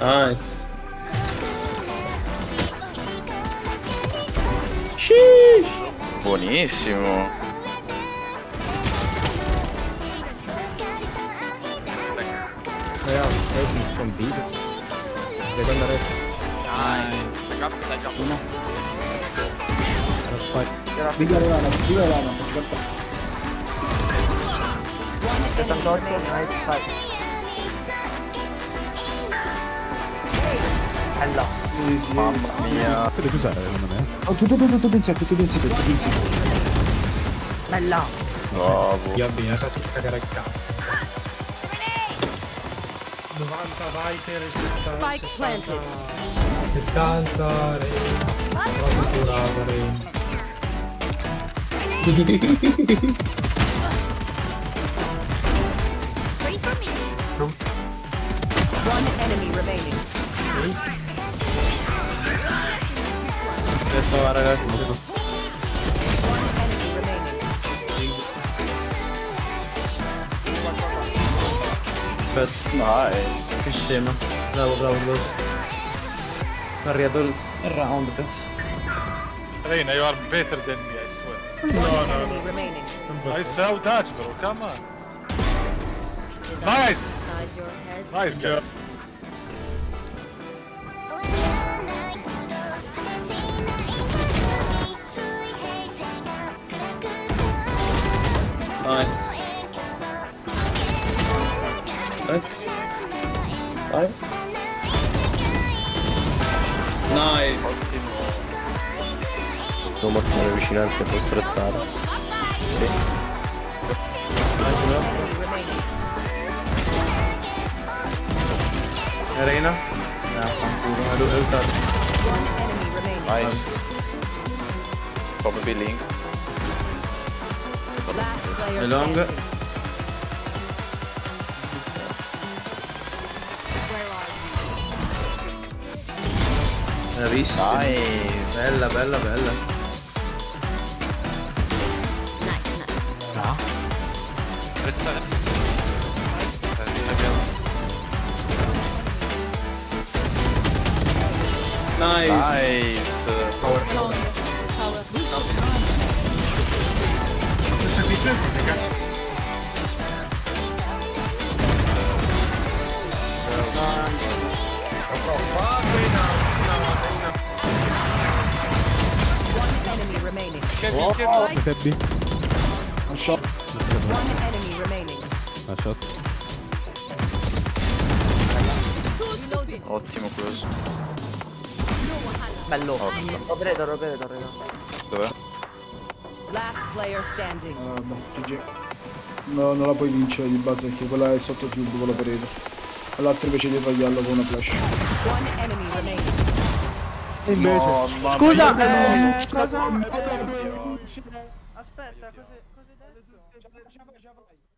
Nice. Xiii. Boníssimo. zumbido. Pegando aranha. Nice. Daqui a pouco, daqui a pouco. Liga lá, mano. Liga lá, mano. Tá só de mais, sai. Nice. Easy, Mamma mia. Usare secondo me. Oh, tutto, tutto, tutto pensato, tutto pensato, tutto pensato. Bella. Bravo. Io abbinata si cagare il cazzo. 90 Viper e 70, Spike 60 planted. 70, Rain. Proprio curato, Rain. One enemy remaining. Adesso sono- One enemy remaining. Aspetta, Nice. che scema. Bravo, bravo, bravo. Arrivato il. Reina, you are better than me, I swear. One enemy remaining. I saw touch, bro, come on. Nice! Nice, girl. Nice. Nice. Vai. Nice. Ottimo. Sono morto nelle vicinanze un po' stressato. Enemy. Arena? No, ah, fanculo, è lu- ultato. One enemy remaining. Nice. Probably link. Last È long. standing. Bravissimo. Nice. Bella, bella, bella. Nice. Nice. One enemy remaining. Potete B. Un shot. One enemy remaining. La shot. Ottimo close. Bello. Ottimo. Lo vedo, lo vedo. Dov'è? Last player standing. Ah, no, GG. No, non la puoi vincere di base perché quella è sotto tube, quella perete. E l'altra invece di tagliarla con una flash. One enemy remaining. E invece... Mamma Scusa, eh, cosa... Aspetta, cos'è cos'è detto? Ce la fai, ce la fai.